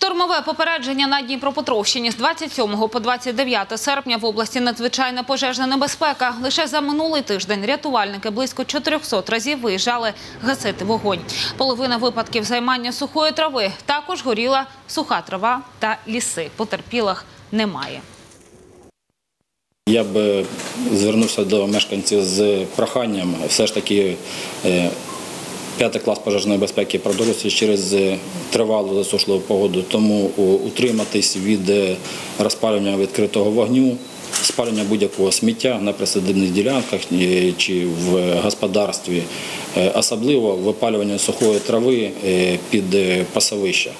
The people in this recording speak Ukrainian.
Штормове попередження на Дніпропетровщині з 27 по 29 серпня в області надзвичайна пожежна небезпека. Лише за минулий тиждень рятувальники близько 400 разів виїжджали гасити вогонь. Половина випадків займання сухої трави. Також горіла суха трава та ліси. Потерпілих немає. Я б звернувся до мешканців з проханням все ж таки е, п'ятий клас пожежної безпеки продовжується через е, тривалу засушливу погоду, тому утриматись від е, розпалювання відкритого вогню, спалювання будь-якого сміття на присадибних ділянках е, чи в господарстві, особливо випалювання сухої трави під пасовища.